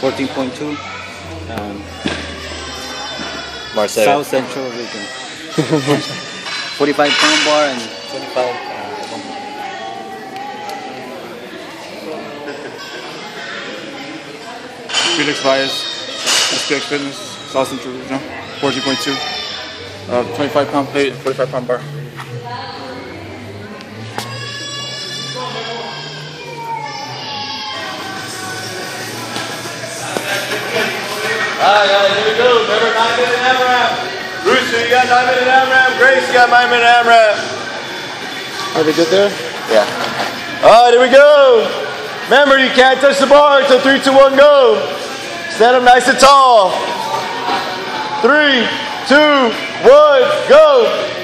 14.2. Um, Marcel. South Central region. 45 pound bar and 25. Uh, Felix Valles, SPX Fitness, South Central Regional, 14.2. Uh, 25 pound plate, 45 pound bar. Alright, guys, here we go. Remember 9 minute AMRAP. Rooster, you got 9 minute AMRAP. Grace, you got 9 minute AMRAP. Are we good there? Yeah. Alright, here we go. Remember, you can't touch the bar until 3, 2, 1, go. Stand up nice and tall. 3, 2, 1, go.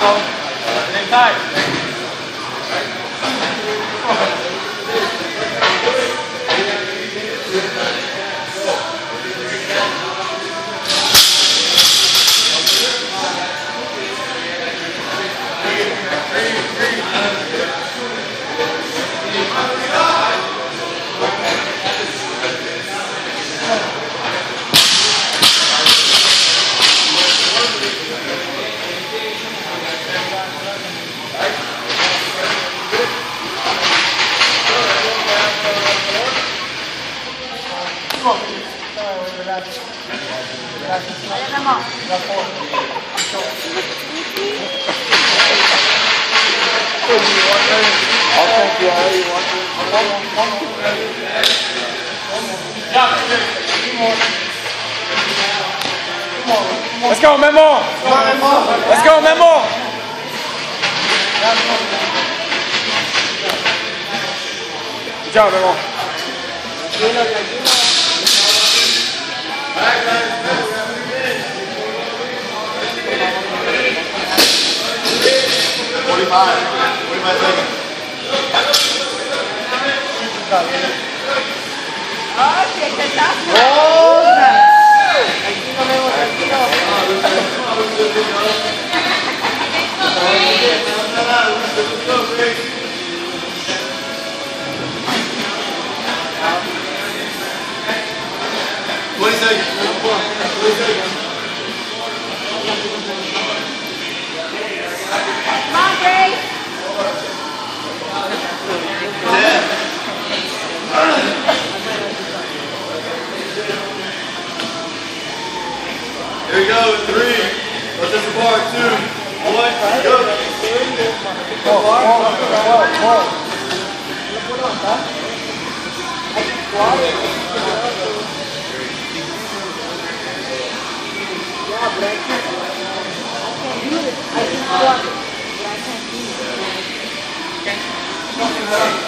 好来来来 Let's go, Memo! Let's go, Memo! Good Memo. Foi mais, foi mais Go. Don't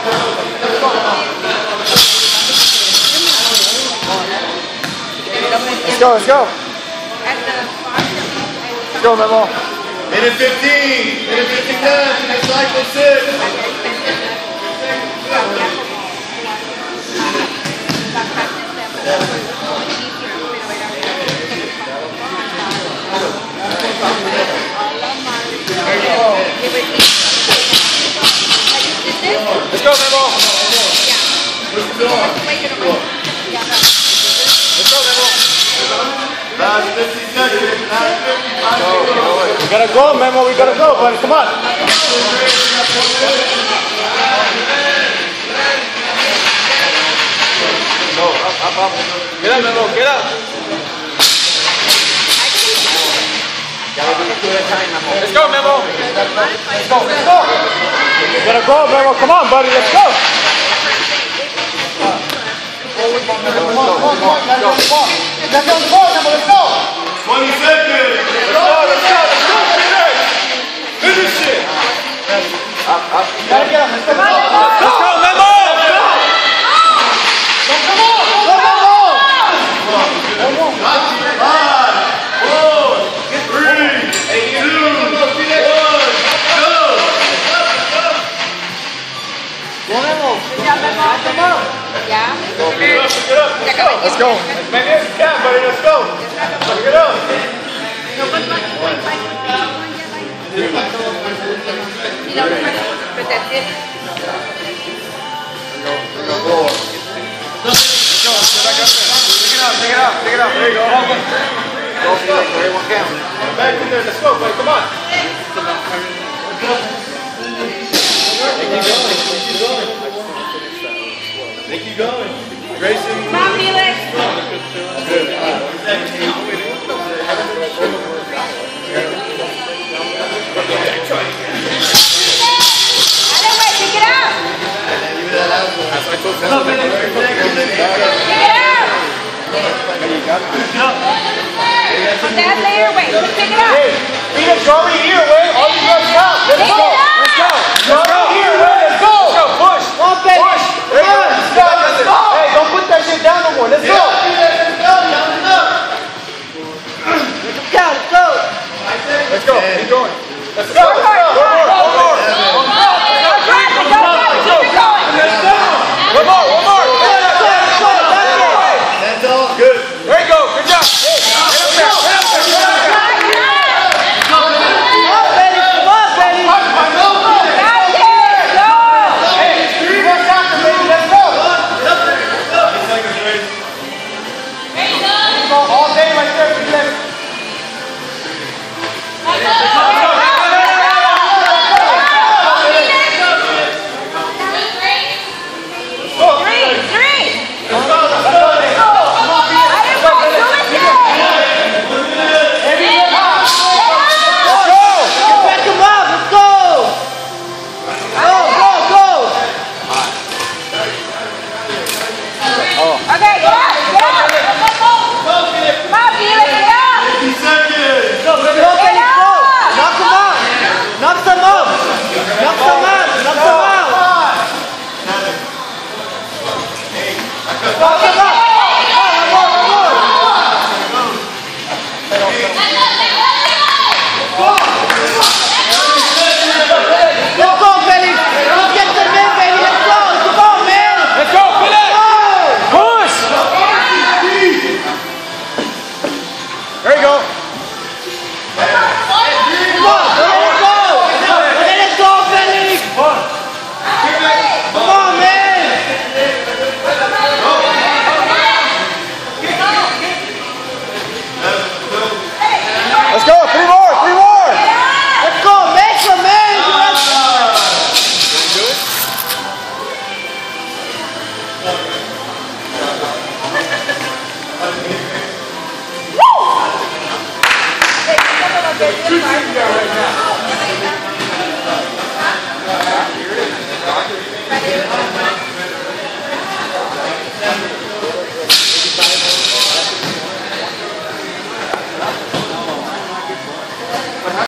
Let's go, let's go. at the farm, I was Let's go, Memo. Minute 15. Minute 15 left. Next cycle six. Let's go, Memo. Let's go, Memo. Last 50 seconds. Last 55 seconds. We gotta go, Memo. We gotta go, buddy. Come on. Get up, Memo. Get up. Let's go, Memo. Let's go, let's go. We gotta go, Memo. Come on, buddy. Let's go. Up, up. Gotta get him. Let's go. As you can, buddy. Let's go. Pick it up. That's it. Pick it up, pick it up. There you go. Back in there. Let's go, buddy. Come on. Make you going. Felix. From that layer, wait, pick it up. Hey, Phoenix, go over here, Wayne. All you guys count. Let's go. Let's go. Go here, Wayne. Let's go. Let's go. Push. Come on, baby. Push. There you go. Let's go. Let's go. Hey, don't put that shit down no more. Let's go. Let's go. Keep going. Let's go. Let's go. Good shit you got right now.